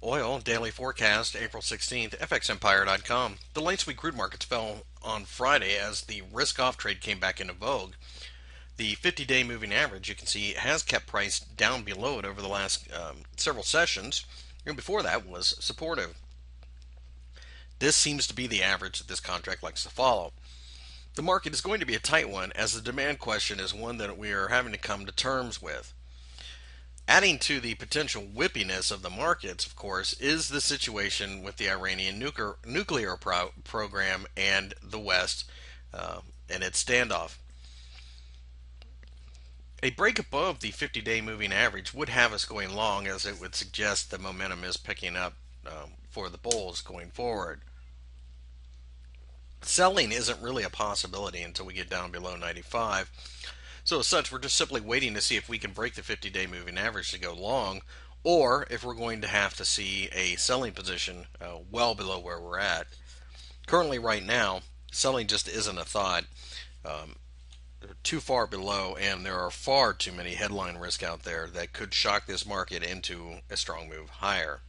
Oil daily forecast April 16th, FXEmpire.com. The late week crude markets fell on Friday as the risk off trade came back into vogue. The 50 day moving average, you can see, has kept price down below it over the last um, several sessions. And before that was supportive. This seems to be the average that this contract likes to follow. The market is going to be a tight one as the demand question is one that we are having to come to terms with. Adding to the potential whippiness of the markets, of course, is the situation with the Iranian nuclear, nuclear pro- program and the West uh, and its standoff. A break above the 50 day moving average would have us going long, as it would suggest the momentum is picking up um, for the bulls going forward. Selling isn't really a possibility until we get down below 95 so, as such, we're just simply waiting to see if we can break the 50 day moving average to go long, or if we're going to have to see a selling position uh, well below where we're at. Currently, right now, selling just isn't a thought. Um, too far below, and there are far too many headline risk out there that could shock this market into a strong move higher.